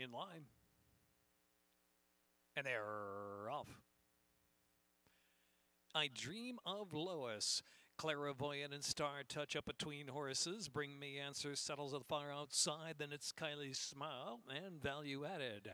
in line. And they're off. I dream of Lois. Clairvoyant and Star touch up between horses. Bring me answers, settles the far outside. Then it's Kylie's smile and value added.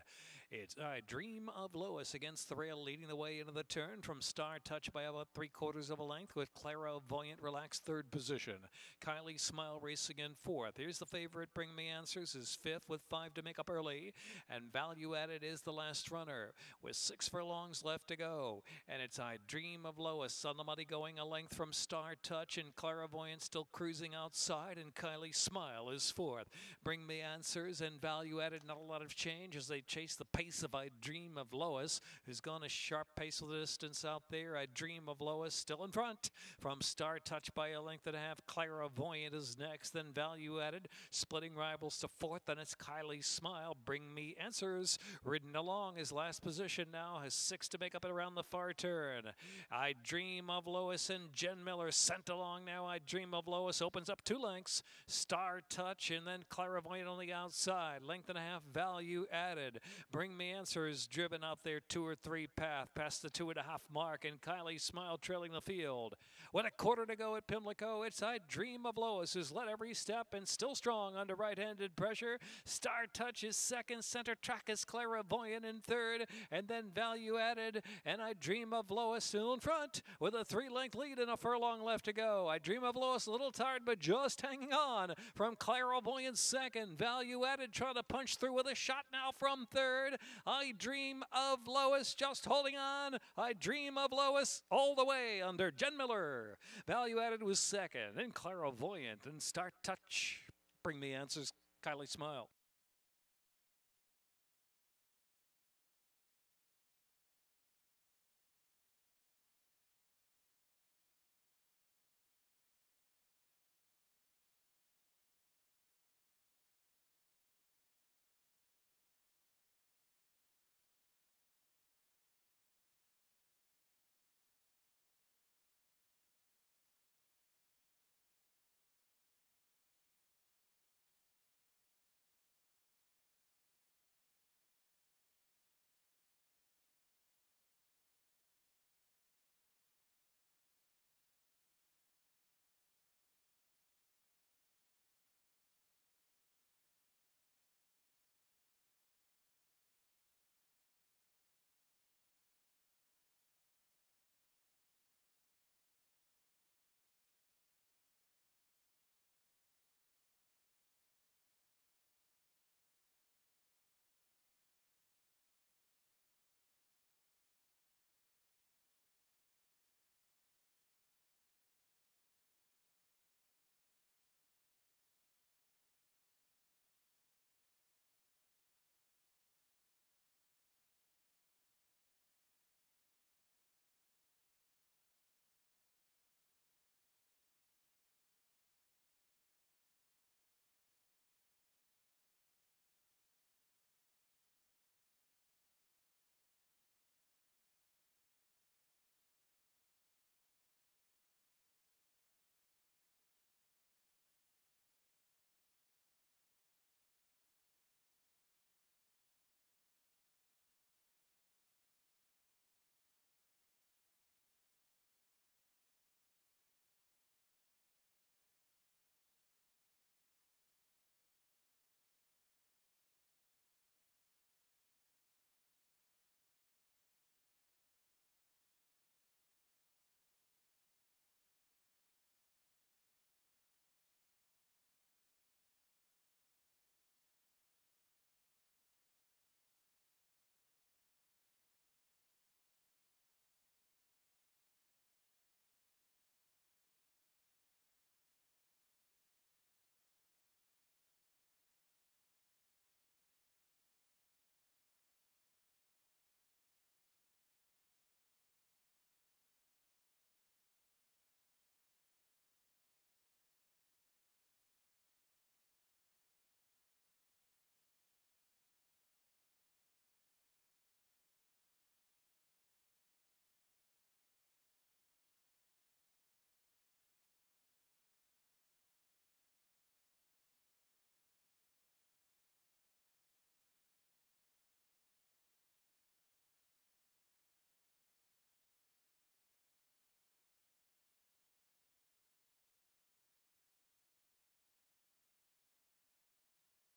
It's I Dream of Lois against the rail, leading the way into the turn from Star Touch by about three quarters of a length with Clairvoyant relaxed third position. Kylie smile racing in fourth. Here's the favorite, Bring Me Answers, is fifth with five to make up early. And value added is the last runner with six furlongs left to go. And it's I Dream of Lois on the money going a length from Star touch and Clairvoyant still cruising outside and Kylie Smile is fourth. Bring me answers and value added, not a lot of change as they chase the pace of I Dream of Lois, who's gone a sharp pace of the distance out there. I Dream of Lois still in front from Star Touch by a length and a half. Clairvoyant is next, then value added, splitting rivals to fourth, and it's Kylie Smile. Bring me answers. Ridden along his last position now has six to make up it around the far turn. I Dream of Lois and Jen Miller sent along now. I Dream of Lois opens up two lengths. Star Touch and then Clairvoyant on the outside. Length and a half value added. Bring Me Answers driven out there two or three path past the two and a half mark and Kylie Smile trailing the field. With a quarter to go at Pimlico, it's I Dream of Lois who's led every step and still strong under right-handed pressure. Star Touch is second. Center track is Clairvoyant in third. And then value added and I Dream of Lois still in front with a three-length lead and a furlong left left to go. I Dream of Lois, a little tired, but just hanging on from Clairvoyant second. Value added, trying to punch through with a shot now from third. I Dream of Lois, just holding on. I Dream of Lois all the way under Jen Miller. Value added was second, and Clairvoyant and Star Touch. Bring me answers, Kylie Smile.